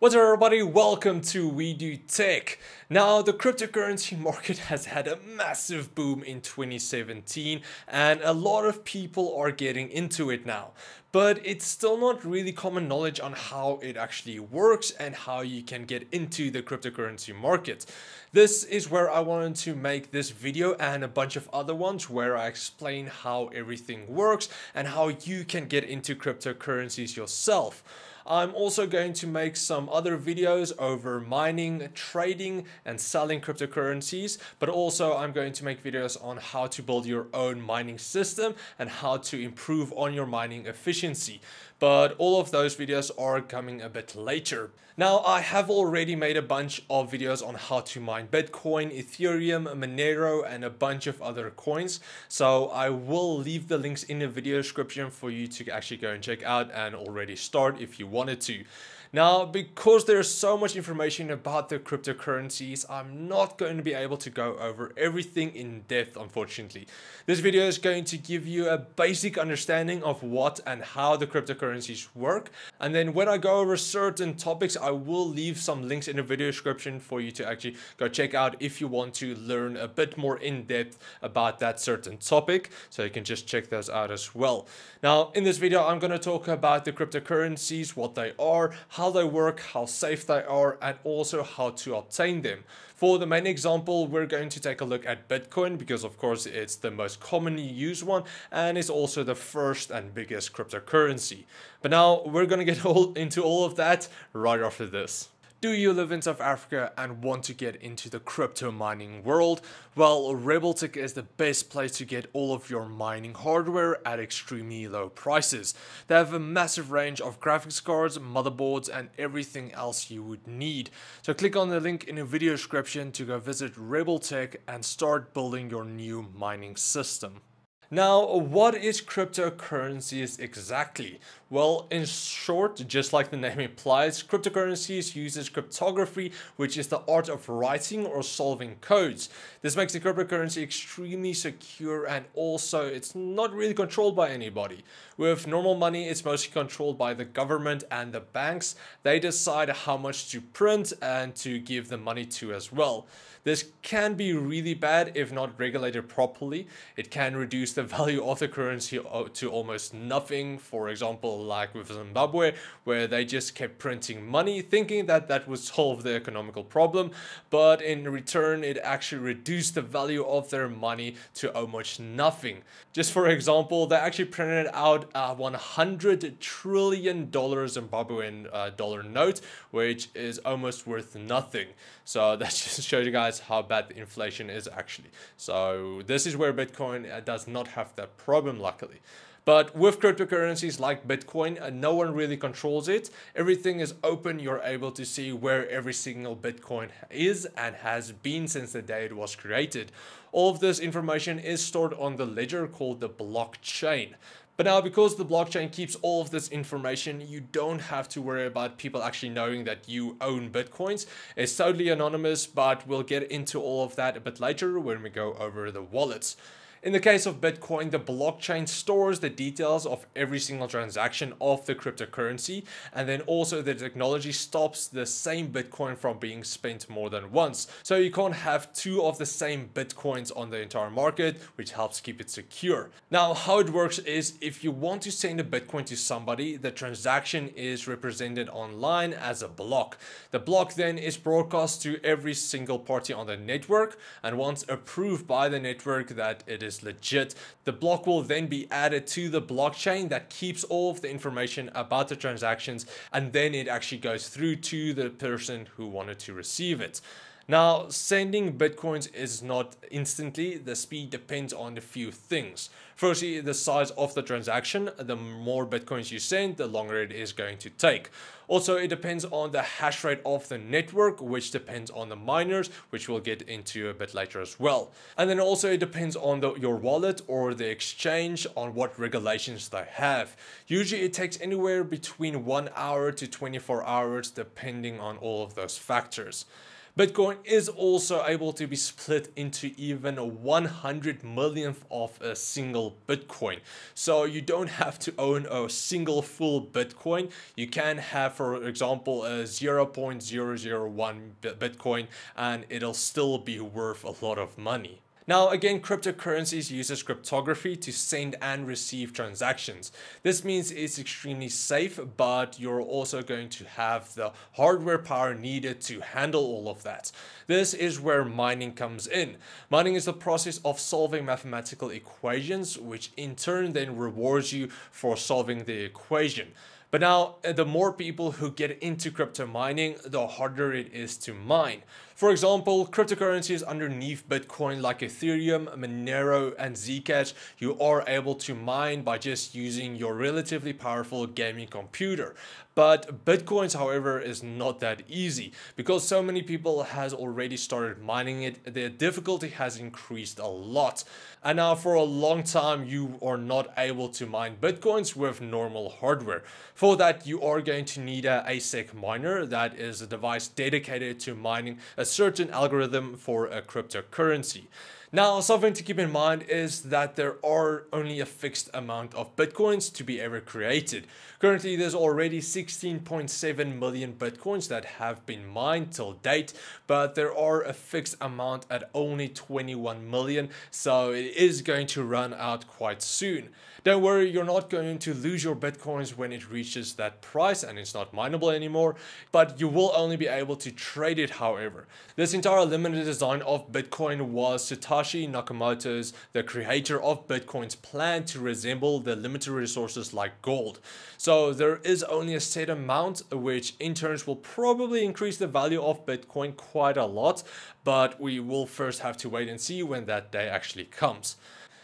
What's up everybody, welcome to We Do Tech. Now the cryptocurrency market has had a massive boom in 2017 and a lot of people are getting into it now. But it's still not really common knowledge on how it actually works and how you can get into the cryptocurrency market. This is where I wanted to make this video and a bunch of other ones where I explain how everything works and how you can get into cryptocurrencies yourself. I'm also going to make some other videos over mining, trading, and selling cryptocurrencies, but also I'm going to make videos on how to build your own mining system and how to improve on your mining efficiency but all of those videos are coming a bit later. Now, I have already made a bunch of videos on how to mine Bitcoin, Ethereum, Monero, and a bunch of other coins. So I will leave the links in the video description for you to actually go and check out and already start if you wanted to. Now, because there's so much information about the cryptocurrencies, I'm not going to be able to go over everything in depth, unfortunately. This video is going to give you a basic understanding of what and how the work. And then when I go over certain topics, I will leave some links in the video description for you to actually go check out if you want to learn a bit more in depth about that certain topic. So you can just check those out as well. Now, in this video, I'm going to talk about the cryptocurrencies, what they are, how they work, how safe they are, and also how to obtain them. For the main example, we're going to take a look at Bitcoin because of course it's the most commonly used one and it's also the first and biggest cryptocurrency. But now we're to get all into all of that right after this. Do you live in South Africa and want to get into the crypto mining world? Well, Rebeltech is the best place to get all of your mining hardware at extremely low prices. They have a massive range of graphics cards, motherboards, and everything else you would need. So click on the link in the video description to go visit Rebeltech and start building your new mining system. Now, what is cryptocurrencies exactly? Well, in short, just like the name implies, cryptocurrencies uses cryptography, which is the art of writing or solving codes. This makes the cryptocurrency extremely secure and also it's not really controlled by anybody. With normal money, it's mostly controlled by the government and the banks. They decide how much to print and to give the money to as well. This can be really bad if not regulated properly. It can reduce the value of the currency to almost nothing. For example, like with Zimbabwe, where they just kept printing money, thinking that that would solve the economical problem. But in return, it actually reduced the value of their money to almost nothing. Just for example, they actually printed out a 100 trillion dollar Zimbabwean uh, dollar note, which is almost worth nothing. So that just shows you guys how bad the inflation is actually. So this is where Bitcoin uh, does not have that problem, luckily. But with cryptocurrencies like Bitcoin, uh, no one really controls it. Everything is open. You're able to see where every single Bitcoin is and has been since the day it was created. All of this information is stored on the ledger called the blockchain. But now because the blockchain keeps all of this information, you don't have to worry about people actually knowing that you own Bitcoins. It's totally anonymous, but we'll get into all of that a bit later when we go over the wallets. In the case of Bitcoin, the blockchain stores the details of every single transaction of the cryptocurrency, and then also the technology stops the same Bitcoin from being spent more than once. So you can't have two of the same Bitcoins on the entire market, which helps keep it secure. Now, how it works is if you want to send a Bitcoin to somebody, the transaction is represented online as a block. The block then is broadcast to every single party on the network, and once approved by the network that it is is legit. The block will then be added to the blockchain that keeps all of the information about the transactions and then it actually goes through to the person who wanted to receive it. Now, sending bitcoins is not instantly. The speed depends on a few things. Firstly, the size of the transaction. The more bitcoins you send, the longer it is going to take. Also, it depends on the hash rate of the network, which depends on the miners, which we'll get into a bit later as well. And then also it depends on the, your wallet or the exchange on what regulations they have. Usually it takes anywhere between one hour to 24 hours, depending on all of those factors. Bitcoin is also able to be split into even a 100 millionth of a single Bitcoin. So you don't have to own a single full Bitcoin. You can have, for example, a 0.001 Bitcoin and it'll still be worth a lot of money. Now again, cryptocurrencies uses cryptography to send and receive transactions. This means it's extremely safe, but you're also going to have the hardware power needed to handle all of that. This is where mining comes in. Mining is the process of solving mathematical equations, which in turn then rewards you for solving the equation. But now, the more people who get into crypto mining, the harder it is to mine. For example, cryptocurrencies underneath Bitcoin like Ethereum, Monero, and Zcash, you are able to mine by just using your relatively powerful gaming computer. But Bitcoins, however, is not that easy because so many people has already started mining it. The difficulty has increased a lot. And now for a long time, you are not able to mine Bitcoins with normal hardware. For that, you are going to need a ASIC miner. That is a device dedicated to mining a certain algorithm for a cryptocurrency. Now, something to keep in mind is that there are only a fixed amount of bitcoins to be ever created. Currently, there's already 16.7 million bitcoins that have been mined till date, but there are a fixed amount at only 21 million, so it is going to run out quite soon. Don't worry, you're not going to lose your bitcoins when it reaches that price and it's not mineable anymore, but you will only be able to trade it however. This entire limited design of Bitcoin was Satoshi Nakamoto's, the creator of Bitcoin's plan to resemble the limited resources like gold. So there is only a set amount which in turns will probably increase the value of Bitcoin quite a lot, but we will first have to wait and see when that day actually comes.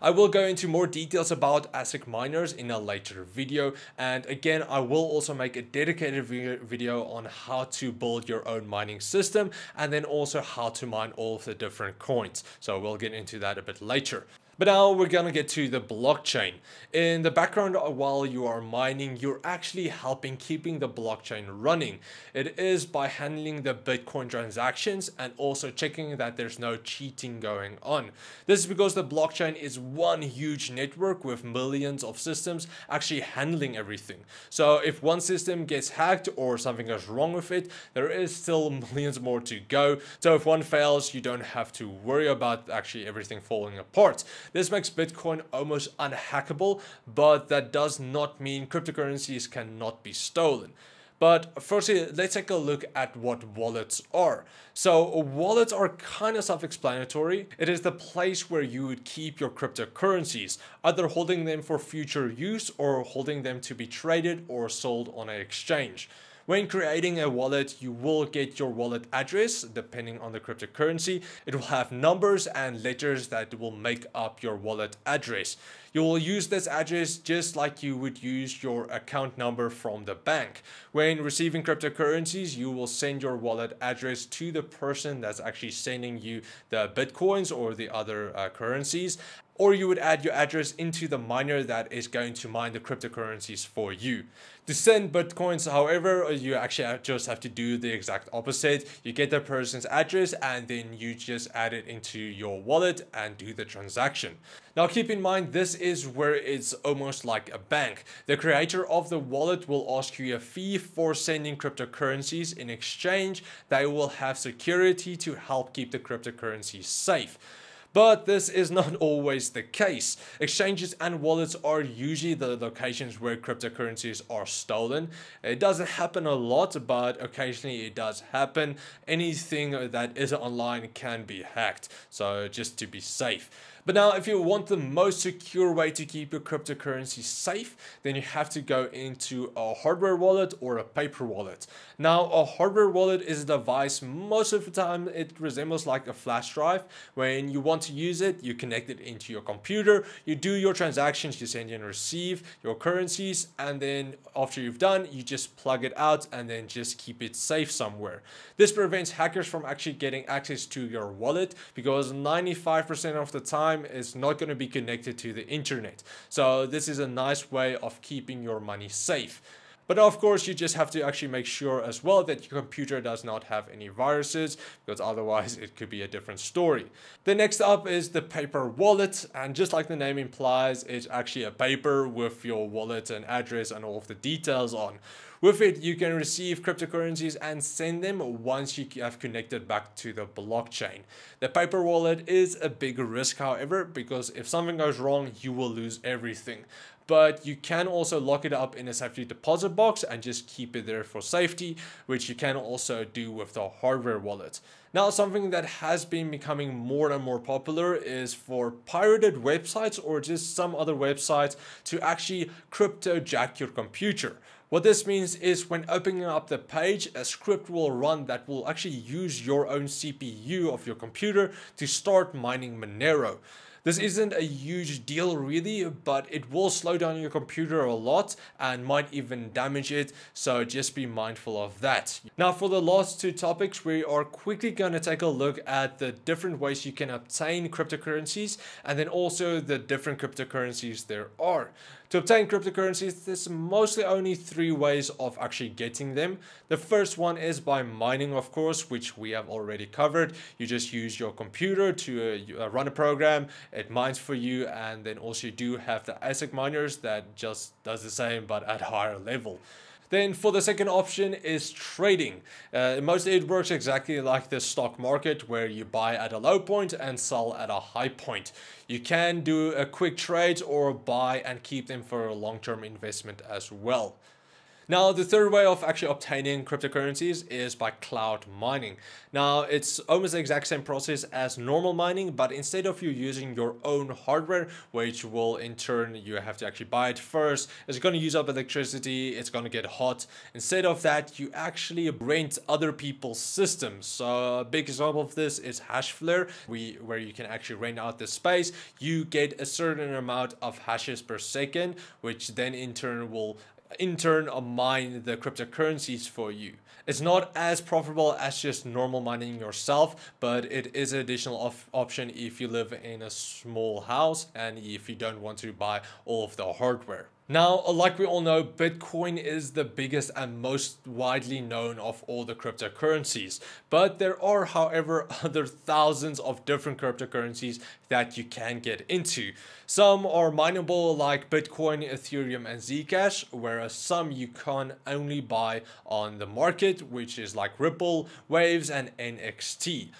I will go into more details about ASIC miners in a later video and again I will also make a dedicated video on how to build your own mining system and then also how to mine all of the different coins so we'll get into that a bit later. But now we're gonna get to the blockchain. In the background while you are mining, you're actually helping keeping the blockchain running. It is by handling the Bitcoin transactions and also checking that there's no cheating going on. This is because the blockchain is one huge network with millions of systems actually handling everything. So if one system gets hacked or something goes wrong with it, there is still millions more to go. So if one fails, you don't have to worry about actually everything falling apart. This makes Bitcoin almost unhackable, but that does not mean cryptocurrencies cannot be stolen. But firstly, let's take a look at what wallets are. So wallets are kind of self-explanatory. It is the place where you would keep your cryptocurrencies, either holding them for future use or holding them to be traded or sold on an exchange. When creating a wallet, you will get your wallet address depending on the cryptocurrency. It will have numbers and letters that will make up your wallet address. You will use this address just like you would use your account number from the bank. When receiving cryptocurrencies, you will send your wallet address to the person that's actually sending you the bitcoins or the other uh, currencies or you would add your address into the miner that is going to mine the cryptocurrencies for you. To send bitcoins, however, you actually just have to do the exact opposite. You get the person's address and then you just add it into your wallet and do the transaction. Now keep in mind, this is where it's almost like a bank. The creator of the wallet will ask you a fee for sending cryptocurrencies. In exchange, they will have security to help keep the cryptocurrencies safe. But this is not always the case. Exchanges and wallets are usually the locations where cryptocurrencies are stolen. It doesn't happen a lot, but occasionally it does happen. Anything that is online can be hacked, so just to be safe. But now if you want the most secure way to keep your cryptocurrency safe, then you have to go into a hardware wallet or a paper wallet. Now a hardware wallet is a device, most of the time it resembles like a flash drive. When you want to use it, you connect it into your computer, you do your transactions, you send and receive your currencies, and then after you've done, you just plug it out and then just keep it safe somewhere. This prevents hackers from actually getting access to your wallet because 95% of the time time is not going to be connected to the internet. So this is a nice way of keeping your money safe. But of course, you just have to actually make sure as well that your computer does not have any viruses because otherwise it could be a different story. The next up is the paper wallet. And just like the name implies, it's actually a paper with your wallet and address and all of the details on. With it, you can receive cryptocurrencies and send them once you have connected back to the blockchain. The paper wallet is a big risk, however, because if something goes wrong, you will lose everything but you can also lock it up in a safety deposit box and just keep it there for safety, which you can also do with the hardware wallet. Now, something that has been becoming more and more popular is for pirated websites or just some other websites to actually crypto jack your computer. What this means is when opening up the page, a script will run that will actually use your own CPU of your computer to start mining Monero. This isn't a huge deal really, but it will slow down your computer a lot and might even damage it, so just be mindful of that. Now for the last two topics, we are quickly going to take a look at the different ways you can obtain cryptocurrencies and then also the different cryptocurrencies there are. To obtain cryptocurrencies, there's mostly only three ways of actually getting them. The first one is by mining, of course, which we have already covered. You just use your computer to uh, run a program, it mines for you, and then also you do have the ASIC miners that just does the same but at higher level. Then for the second option is trading. Uh, mostly it works exactly like the stock market where you buy at a low point and sell at a high point. You can do a quick trade or buy and keep them for a long-term investment as well. Now, the third way of actually obtaining cryptocurrencies is by cloud mining. Now, it's almost the exact same process as normal mining, but instead of you using your own hardware, which will in turn, you have to actually buy it first, it's going to use up electricity, it's going to get hot. Instead of that, you actually rent other people's systems. So a big example of this is Hashflare, we, where you can actually rent out the space. You get a certain amount of hashes per second, which then in turn will in turn mine the cryptocurrencies for you. It's not as profitable as just normal mining yourself, but it is an additional option if you live in a small house and if you don't want to buy all of the hardware. Now, like we all know, Bitcoin is the biggest and most widely known of all the cryptocurrencies. But there are, however, other thousands of different cryptocurrencies that you can get into. Some are mineable like Bitcoin, Ethereum, and Zcash, whereas some you can only buy on the market, which is like Ripple, Waves, and NXT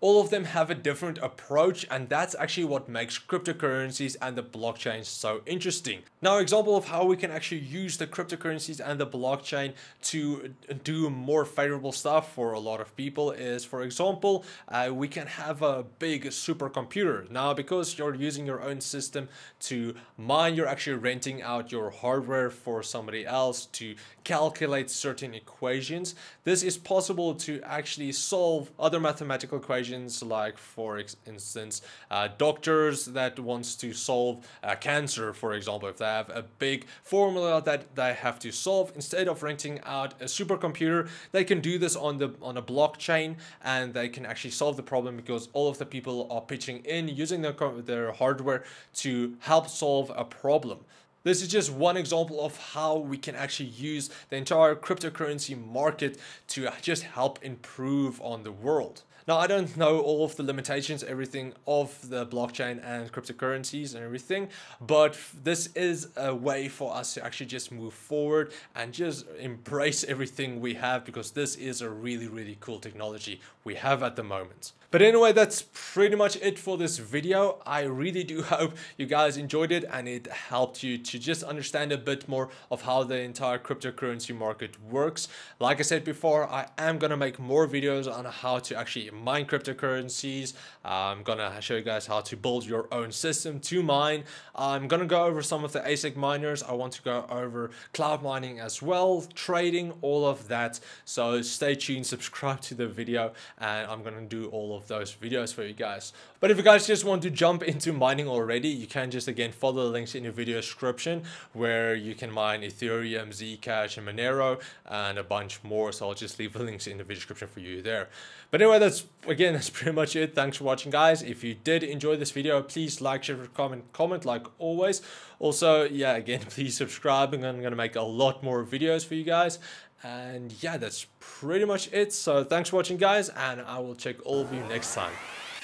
all of them have a different approach and that's actually what makes cryptocurrencies and the blockchain so interesting. Now example of how we can actually use the cryptocurrencies and the blockchain to do more favorable stuff for a lot of people is for example uh, we can have a big supercomputer. Now because you're using your own system to mine you're actually renting out your hardware for somebody else to calculate certain equations. This is possible to actually solve other mathematical equations equations like for instance uh, doctors that wants to solve uh, cancer for example if they have a big formula that they have to solve instead of renting out a supercomputer they can do this on the on a blockchain and they can actually solve the problem because all of the people are pitching in using their, their hardware to help solve a problem this is just one example of how we can actually use the entire cryptocurrency market to just help improve on the world. Now, I don't know all of the limitations, everything of the blockchain and cryptocurrencies and everything, but this is a way for us to actually just move forward and just embrace everything we have because this is a really, really cool technology we have at the moment. But anyway, that's pretty much it for this video. I really do hope you guys enjoyed it and it helped you to just understand a bit more of how the entire cryptocurrency market works. Like I said before, I am gonna make more videos on how to actually mine cryptocurrencies. I'm gonna show you guys how to build your own system to mine. I'm gonna go over some of the ASIC miners. I want to go over cloud mining as well, trading, all of that. So stay tuned, subscribe to the video, and I'm gonna do all of those videos for you guys. But if you guys just want to jump into mining already, you can just again follow the links in the video description where you can mine Ethereum, Zcash, and Monero, and a bunch more. So I'll just leave the links in the video description for you there. But anyway, that's again, that's pretty much it. Thanks for watching, guys. If you did enjoy this video, please like, share, comment, comment like always. Also, yeah, again, please subscribe. I'm going to make a lot more videos for you guys. And yeah, that's pretty much it. So thanks for watching, guys, and I will check all of you next time.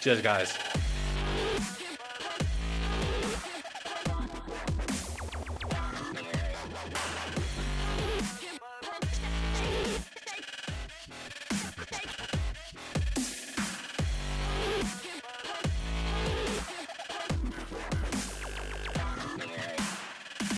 Cheers, guys.